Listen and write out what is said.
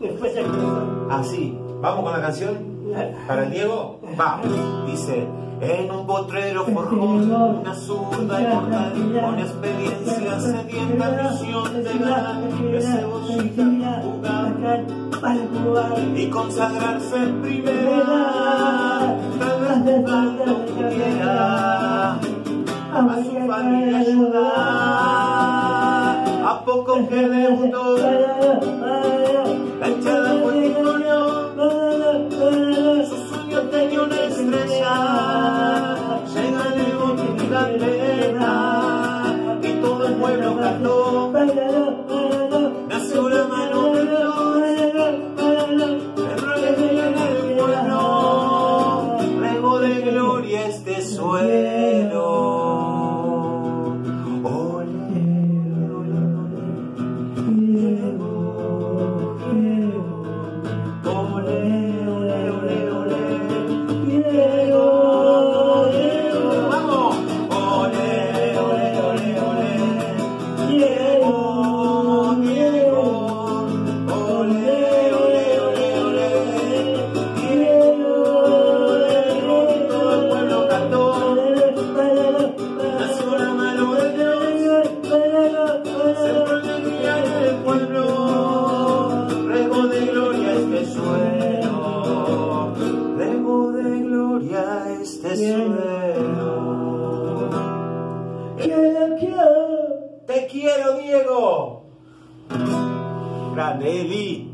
Después. Así. ¿Vamos con la canción? ¿Para el Diego? Vamos. Dice, en un potrero forjó una zurda inmortal con experiencia sedienta misión de ganar ese bolsita jugar y consagrarse en primera. Tal vez jugando pudiera a su familia ayudar. A poco que debutó, sueño una estrella, llega el botín la pena y todo el pueblo cantó. Nació la mano de Dios, el rey en el pueblo, rego de gloria este suelo. Te quiero, Diego. Grande, Eli.